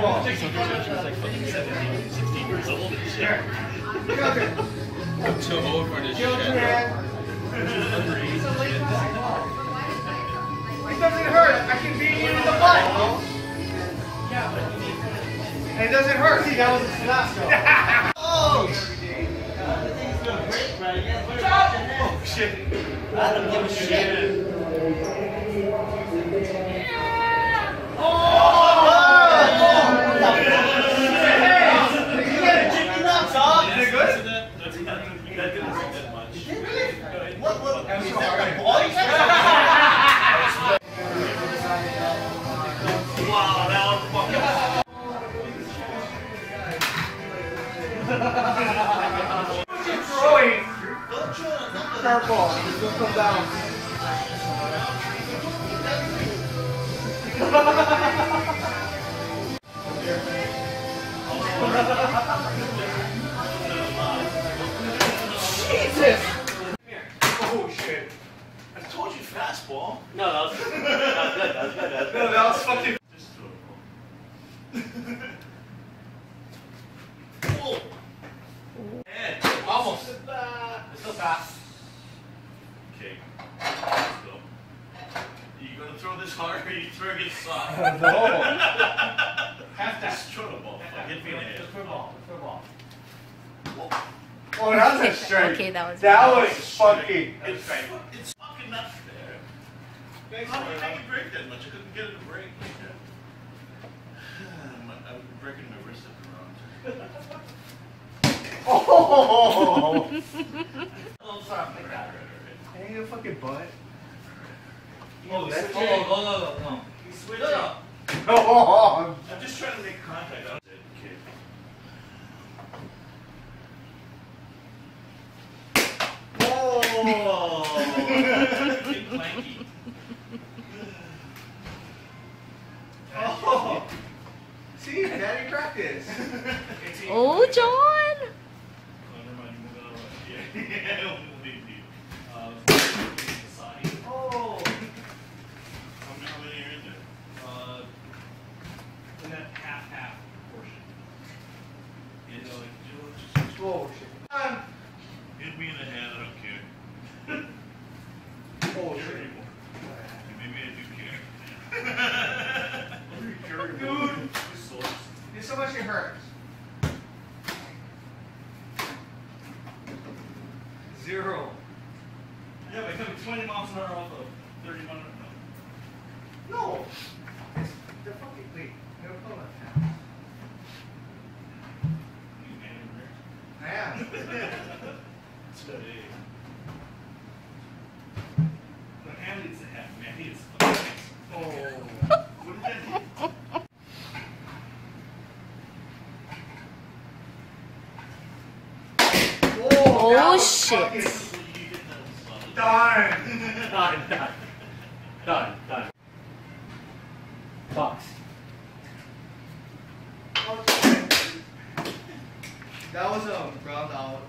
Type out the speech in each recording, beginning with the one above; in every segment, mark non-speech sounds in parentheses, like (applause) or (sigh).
ball. She's like fucking 17, 16 years old and shit. I'm too old for this shit. It doesn't hurt. I can beat you in the butt. And it doesn't hurt. See, that was a slap oh! Oh shit. I don't give a shit. Oh, Is it good? That, that's, that, that didn't hurt that much. What, what, I'm is so that the sorry. Wow, that fucking. Come down. It's still fast. Okay. Let's. You gonna throw this hard or you throw it soft? No. Half that. Just throw the ball. Fuck, Hit me in the head. Just throw the ball. Just throw the ball. Oh, that's a straight. Okay, that was That was fucking. It's, fu- it's fucking not fair. How did you make it break that much? I couldn't get it to break like that. My- I'm breaking my wrist at the wrong time. (laughs) Oh! (laughs) Sorry. Like that. Ain't your fucking butt. Oh, That's oh, oh, oh, no. He's switching. No, no. Oh, (laughs) I'm just trying to make contact. I don't kid. Oh! (laughs) Big clanky. (laughs) oh. See, daddy practice. Oh, John! Oh, never mind, you move it over. Yeah. Yeah, we'll leave you. Uh, Saudi. Oh. How many, how many are in there? Uh, in that half half portion. You know, like, you know, just Oh shit. Um, hit me in the head, I don't care. (laughs) Oh Care shit. anymore. Maybe I do care. Dude, This so much it hurts. Zero. Yeah, but coming 20 miles an hour off of 30 miles an hour. No. It's the fucking wait. Never thought about that. Is. Oh. Shit. fucking- You did that Darn. (laughs) Done, That was a ground out.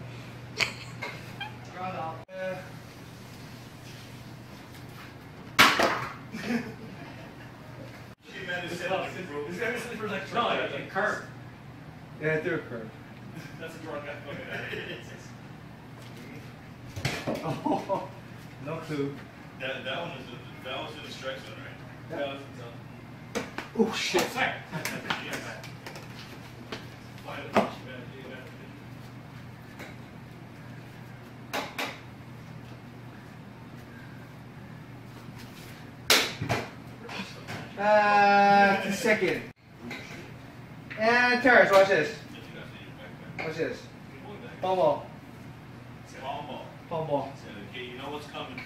Ground out. Uh, (laughs) She man is set up. Is that missing for like No, it, it curved. yeah, through a curve. That's a drunk guy. Okay. Oh, (laughs) no clue. That, that one is, a- that was in the strike zone, right? Yeah, that's Oh shit. Sorry. (laughs) Yes. Fine, man. You got it. Uh, second. And turns. Watch this. Watch this. Palm ball. Palm ball. Palm ball. Okay, you know what's coming.